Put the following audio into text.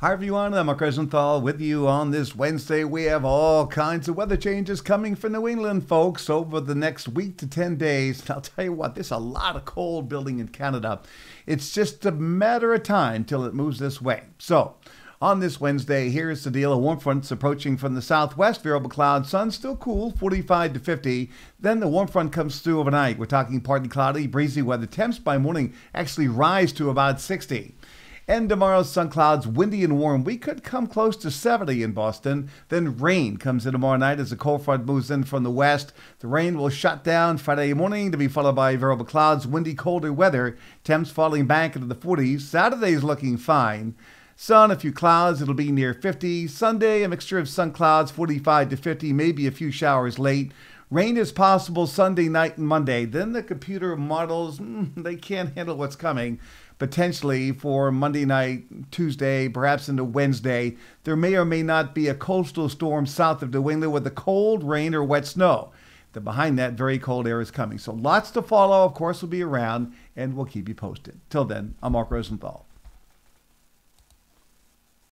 Hi everyone, I'm Mark Rosenthal with you on this Wednesday. We have all kinds of weather changes coming for New England folks over the next week to 10 days. And I'll tell you what, there's a lot of cold building in Canada. It's just a matter of time till it moves this way. So, on this Wednesday, here's the deal. A warm front's approaching from the southwest. Variable cloud, sun still cool, 45 to 50. Then the warm front comes through overnight. We're talking partly cloudy, breezy weather. Temps by morning actually rise to about 60. And tomorrow's sun clouds, windy and warm. We could come close to 70 in Boston. Then rain comes in tomorrow night as the cold front moves in from the west. The rain will shut down Friday morning to be followed by variable clouds, windy, colder weather. Temps falling back into the 40s. Saturday's looking fine. Sun, a few clouds, it'll be near 50. Sunday, a mixture of sun clouds, 45 to 50, maybe a few showers late. Rain is possible Sunday night and Monday. Then the computer models, mm, they can't handle what's coming potentially for Monday night, Tuesday, perhaps into Wednesday. There may or may not be a coastal storm south of New England with a cold rain or wet snow. The behind that, very cold air is coming. So lots to follow. Of course, we'll be around and we'll keep you posted. Till then, I'm Mark Rosenthal.